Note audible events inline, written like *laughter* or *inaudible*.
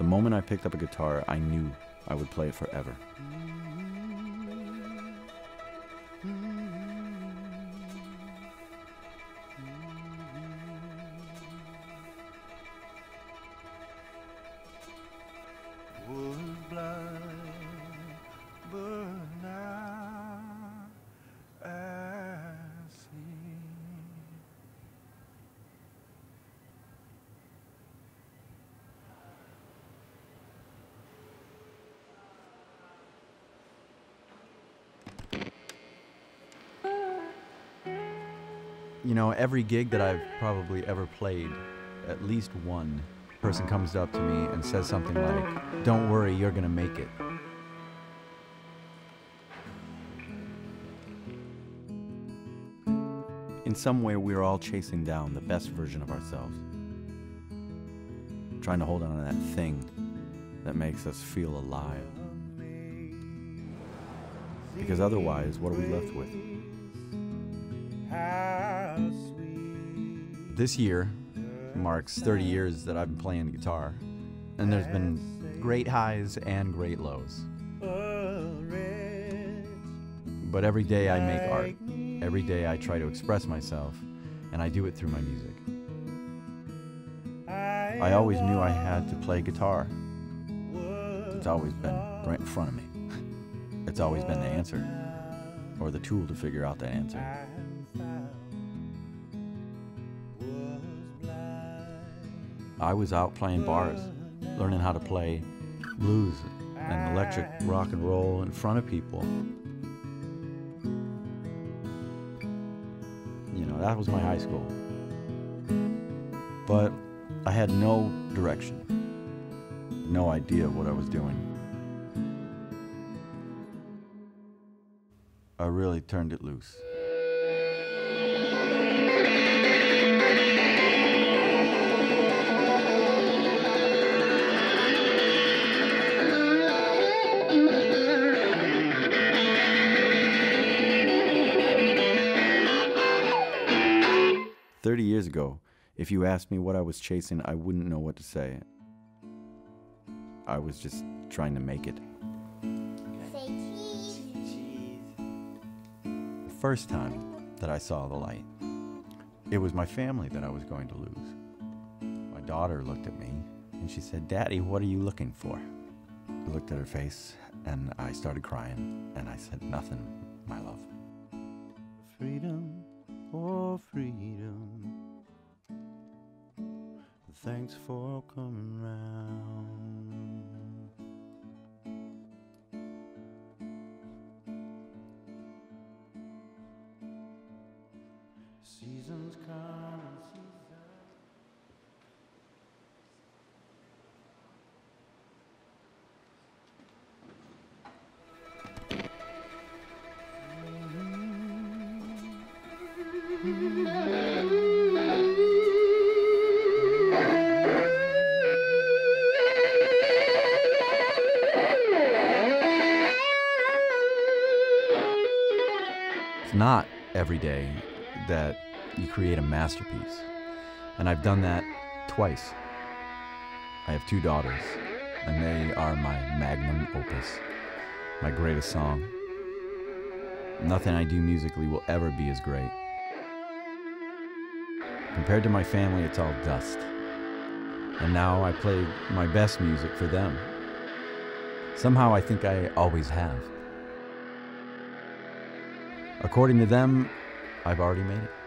The moment I picked up a guitar, I knew I would play it forever. You know, every gig that I've probably ever played, at least one person comes up to me and says something like, Don't worry, you're going to make it. In some way, we're all chasing down the best version of ourselves, trying to hold on to that thing that makes us feel alive. Because otherwise, what are we left with? This year marks 30 years that I've been playing guitar, and there's been great highs and great lows. But every day I make art. Every day I try to express myself, and I do it through my music. I always knew I had to play guitar. It's always been right in front of me. *laughs* It's always been the answer, or the tool to figure out that answer. I was out playing bars, learning how to play blues and electric rock and roll in front of people. You know, that was my high school. But I had no direction, no idea what I was doing. I really turned it loose. Thirty years ago, if you asked me what I was chasing, I wouldn't know what to say. I was just trying to make it. Say cheese. The first time that I saw the light, it was my family that I was going to lose. My daughter looked at me and she said, Daddy, what are you looking for? I looked at her face and I started crying and I said, Nothing, my love. freedom thanks for coming round. Seasons come It's not every day that you create a masterpiece. And I've done that twice. I have two daughters, and they are my magnum opus, my greatest song. Nothing I do musically will ever be as great. Compared to my family, it's all dust. And now I play my best music for them. Somehow I think I always have. According to them, I've already made it.